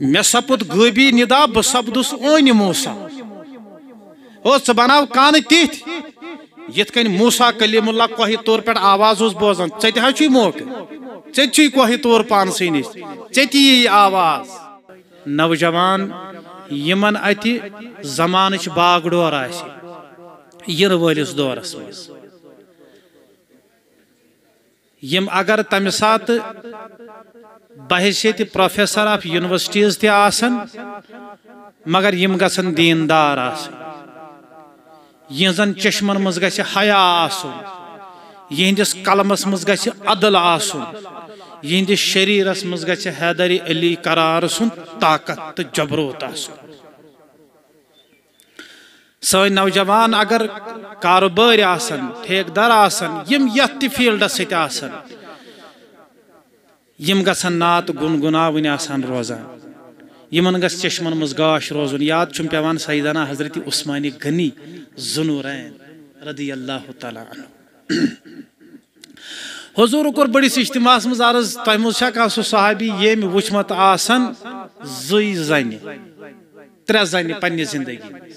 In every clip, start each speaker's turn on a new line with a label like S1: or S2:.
S1: مے سپد غبی ندا، بہ سپدس اون موسا او ژ بناو کان تیت یت کن موسا کلیم اللہ کوہ طور پہ آواز اس بوزان۔ ژت ہا چھ موقع؟ ژت چھ کوہ طور پانسے نش ژتی آواز۔ نوجوان، یمن اتہ زمانچ باغ ڈور آس ین ولس دورس مز یم اگر تمہ سات بحثیت پروفیسر آف یونیورسٹیز تہ آسن، مگر یم گژھن دیندار آسن۔ یہزن چشمن مز گژھِ حیا آسن۔ یہندس قلمس مز گژھِ عدل آسن۔ یہندس شریرس مز گژھِ حیدر علی قرار سن طاقت تو جبروت آسن۔ سن نوجوان اگر کاروبار آسن، ٹھیک ٹھیکدار آسن، یم یت تہ فیلڈس ست آسن یم گژھن نعت گنگناون آسان روزان یمن گژھ چشمن مز گاش روزن. یاد چھم پیوان سیدنا حضرت عثمان غنی زنورین رضی اللہ تعالی عنہ. حضور کور بڑس اجتماعس مز عرض تہ مز چھا کانٛہہ سُہ صحابی ییٚمۍ وٕچھمت آسن زٕے زنہِ، ترٛےٚ زنہِ پننہِ زندگی منٛز.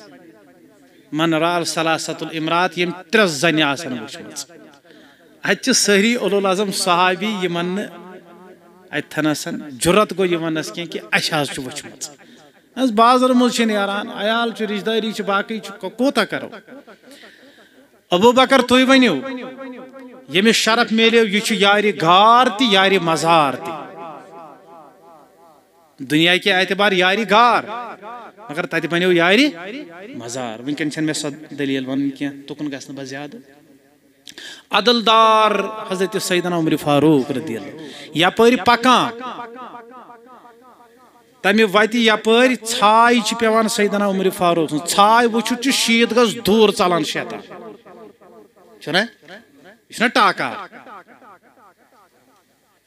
S1: من رال سلاست الامرات یم ترٛےٚ زنہِ آسن وٕچھمژ. اتہِ چھِ سٲری اولول اعظم صحابی یمن نہٕ اتنس جرت گو یہ ونس کی کہ اچھا حظ وچمت اس بازر مز نیران عیال چھ رشتہ داری چھ باقی چھ کوتا کرو۔ ابو بکر تھی ونیو یمس شرف میلیو یہ یار گار تی یار مزار تی۔ دنیا کے اعتبار یاری گار۔ مگر تتہ بنیو یاری مزار۔ ونکن چھن میں سو دلیل ون کی تکن گژھن بہ زیادہ عدل دار حضرت سیدنا عمر فاروق رضی اللہ یپر پکان. تمہ وتہ یپر ژھاے چھ پیوان سیدنا عمر فاروق ژھاے وچھت چھ شیت گز دور ژلان شیطان. چھنا یہ ٹاکا.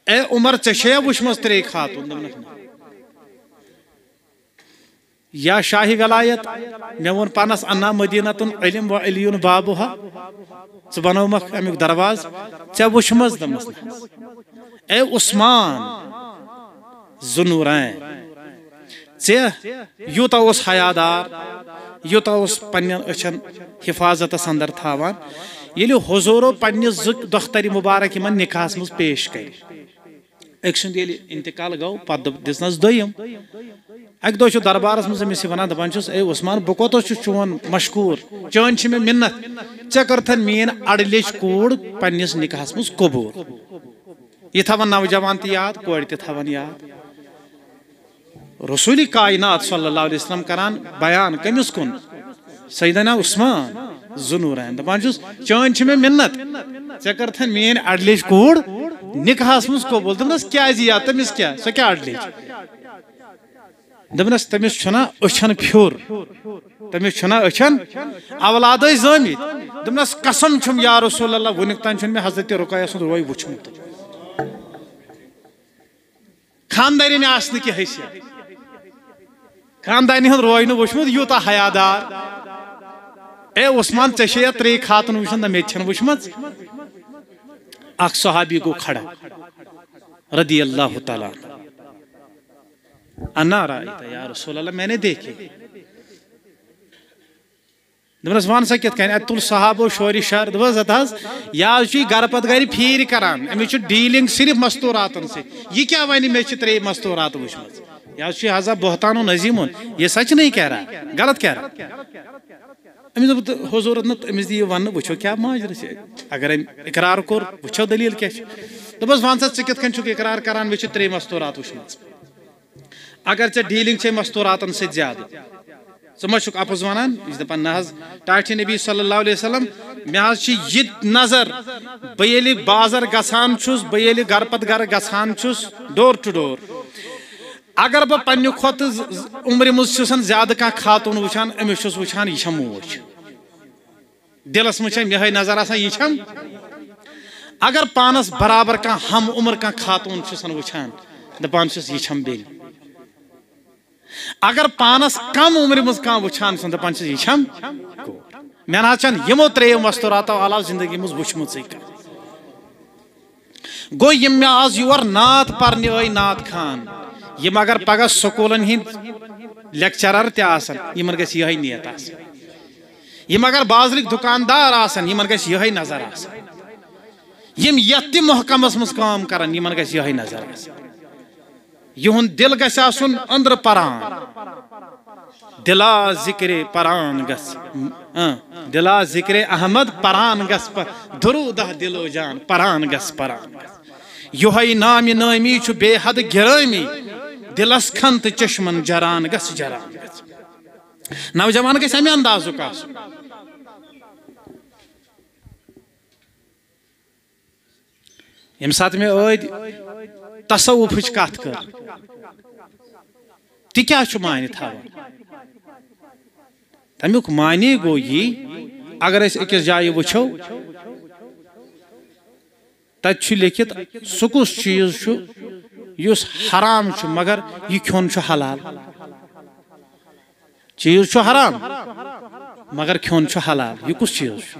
S1: اے عمر ژے وچھمس ترے خاتون. دوٚپنکھ یا شاہی ولایت مے وون پانس انا مدینتن علم و علیون بابوہا ژٕ بنومکھ امیُک درواز ژےٚ وٕچھمٕژ دوٚپمَس اے عثمان، زُنوٗرین ژےٚ یوٗتاہ اوس حیادار یوٗتاہ اوس پننٮ۪ن أچھن حفاظتس اندر تھاوان. ییٚلہِ حضوٗرو پننہِ زٕ دۄخترِ مُبارک یِمن نِکاحس منٛز پیش کرِ أکۍ سُنٛد ییٚلہِ انتقال گوٚو پتہٕ دِژنس دوٚیِم. اکہ دہ دربارس مز امس ونان دپان چھس اے عثمان بہ کوتس چون مشکور چون چھ مے منت ژے کرتھن مین اڑ لیچ کوڑ پننس نکاحس مز قبول یہ تھاون نوجوان تہ یاد کوڑ تہ تھاون یاد رسول کائنات صلی اللہ علیہ وسلم کران بیان کمس کن سیدنا عثمان زنورین دپان چھس چون چھ مے منت ژے کرتھن مین اڑ لیچ کوڑ نکاحس مز قبول دپنس کیا زیا تمس کیا سو کیا اڑلچ دپنس تمس چھنا أچھن پھیور تمس چھنا أچھن اولاد زٲمِتۍ دپنس قسم چھم یا رسول اللہ ونیُک تام چھُنہٕ مےٚ حضرت رُقیہ سُنٛد روے وٕچھمُت خاندارنہِ آسنہٕ کہِ حیثیت خاندارنہِ ہُنٛد روے نہٕ وٕچھمُت یوٗتاہ حیادار اے عثمان ژےٚ چھے یتھ ترٛیٚیہِ خاتون وٕچھن نہ مےٚ تہِ چھنہٕ وٕچھمٕژ اکھ صحابی گوٚو کھڑا رضی اللہ تعالیٰ انا رائیتا یا رسول اللہ، میں نے دیکھے دمنس وان سا کت کن ات تل صحابو شوری شہر دبس ات حظ یا جی چھ گر پت گری پھیر کران، امی چھ ڈیلنگ صرف مستوراتن سے۔ یہ کیا ونی میں چھ ترے مستورات وچھمت یا چھ حضا بہتان و نظیمون یہ سچ نہیں کہہ رہا، غلط کہہ رہا۔ امی دب حضور نت امی دی ون وچھو کیا ماجر چھ اگر اقرار کور، وچھو دلیل کیا چھ دبس وان سا چھ کت کن چھ اقرار کران وچھ ترے مستورات وچھمت اگر ژے ڈیلنگ چھ مستوراتن ست زیادہ۔ ژٕ ما چھُکھ ونان یہِ چھِ دپان نہ حظ ٹاٹھِ نبی صلی اللہ علیہ وسلم مےٚ حظ چھِ یہِ نظر بہٕ ییٚلہِ بازر گژھان چھُس بہٕ ییٚلہِ گرٕ پتہٕ گرٕ گژھان ڈور ٹُو ڈور اگر بہٕ پننہِ کھۄتہٕ عمرِ منٛز چھُسن زیادٕ کانٛہہ خاتوٗن وٕچھان أمِس چھُس وٕچھان، یہِ چھےٚ موج دِلس منٛز چھےٚ یِہے نظر آسان یہِ چھم اگر پانس برابر کانٛہہ ہم عمر کانٛہہ خاتوٗن چھُسن وٕچھان دپان چھُس یہِ چھم بیٚنہِ اگر پانس کم عمر مز کان وچھان سن دپان یہ جی، چھم؟ مے نہ چھن یمو تریو مستوراتو علاوہ زندگی مز وچھمت گو یم مے آز یور نعت پرنہ آئی نعت خان یم اگر پگہ سکولن ہند لیکچرر تہ آسن یمن گژھِ یہے نیت آسن۔ یم اگر بازرک دکاندار آسن یمن گژھِ یہے نظر آسن۔ یم یت تہ محکمس مز کام کرن یمن گژھِ یہے نظر آسن۔ یہن دل گژھِ آسن اندر پران۔ دلا ذکر پران گس۔ ہاں، دلا ذکر احمد پران گس درودہ دلو جان، پران گس، پران یہ نام نامی چھ بے حد گرامی۔ دلس کھن تو چشمن جران گس جران گس۔ نوجوان گھس امہ اندازک آسن یم سات میں عید تصوفچ کت کر تہ کیا معنی تھاوان تمیک معنی گو یہ اگر اس اکس جائے وچھو تت لکھت سہ کس چیز یس حرام مگر یہ کھون حلال چیز حرام مگر کھون حلال یہ کس چیز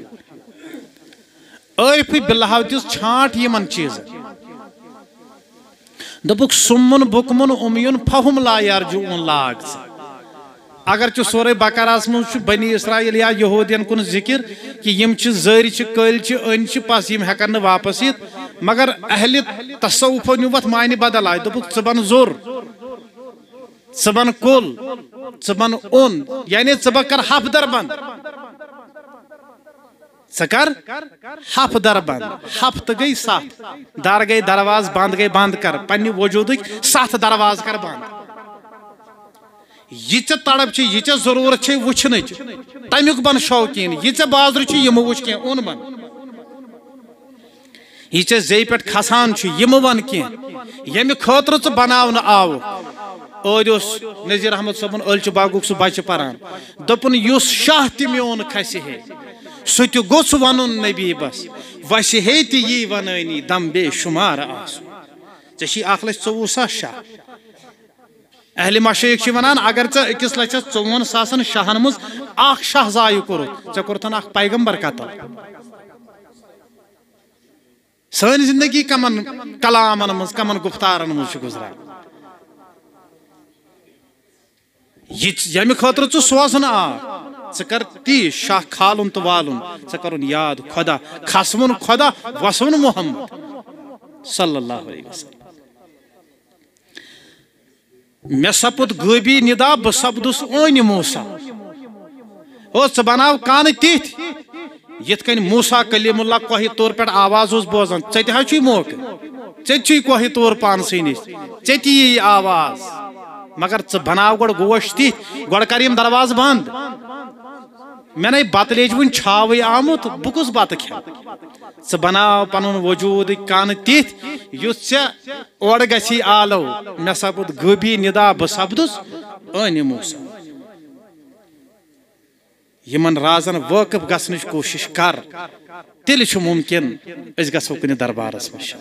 S1: عرفی بلہو دس چھانٹ یمن چیز۔ دپک سمن بکمن امیون فہم لا یارجون لاگ اگر چھ سورے بکراس من بنی اسرائیل یا یہودین کن ذکر کہ یم چھ زر چھ کل چھ ان چھ پس یم ہکن نہ واپس یت مگر اہل تصوف نیوت معنی بدل آئی دپک ژبن زور ژبن کل ژبن اون یعنی ژبہ کر حف در بند ہف در بند ہف تو گئی ست در گئی درواز بند گئی بند کر۔ پنہ وجود ست درواز کر بند یہ تڑپ یہ ضرورت وچن تمیک بن شوقین، یہ بازر یم وچ کی اون بن۔ یہ زی پہ کھسان یم ون کی یم خاطر ثہ بناون آو۔ اور نذیر احمد صبن الچ باغک سہ بچہ پران۔ دپن یس شاہ تہ میون کھسہ ہے۔ سہ تہ گوس ون نبی بس وسہ ہے تہ یہ ونانی دم بے شمار آس ژے اخ لچھ ژوٚوُہ ساس شاہ اہل مشیق ونان اگر ژے أکِس لچھس ژۄوُہن ساسن شاہن منٛز اکھ شاہ ضایع کوٚرُتھ ژےٚ کوٚرتھن اکھ پیغمبر قتل سٲنۍ زندگی کمن کلامن منٛز کمن گفتارن منٛز چھُ گُزران ییٚمہِ خٲطرٕ ژٕ سوزن آ ژٕ کر تی شاہ کھالُن تہٕ والُن. ژٕ کرُن یاد خۄدا کھسوُن خۄدا وسوُن محمد صلی اللہ علیہ وسلم. مے سپد غبی ندا، بہ سپدس اون موسا او ژ بناو کان تیت یت کن موسا کلیم اللہ کوہ طور پہ آواز اس بوزان ژے تہ ہاں چھ موقع ژے چھ کوہ طور پان سینس ژے تی آواز. مگر ژ بناو گڑ گوش تیت گڑ کریم دروازہ بند. مے نئی بت لیج ون چھاوے آمت بہ کس بت کھا ژ بناو پن وجود کان تیت یس ژے اور گسی آلو مے سپد غبی ندا بہ سپدس ان موسا۔ یمن رازن واقف گژھنٕچ کوشش کر تیٚلہِ چھُ ممکن أسۍ گژھو کُنہِ دربارس منٛز